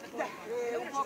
Beh, un po'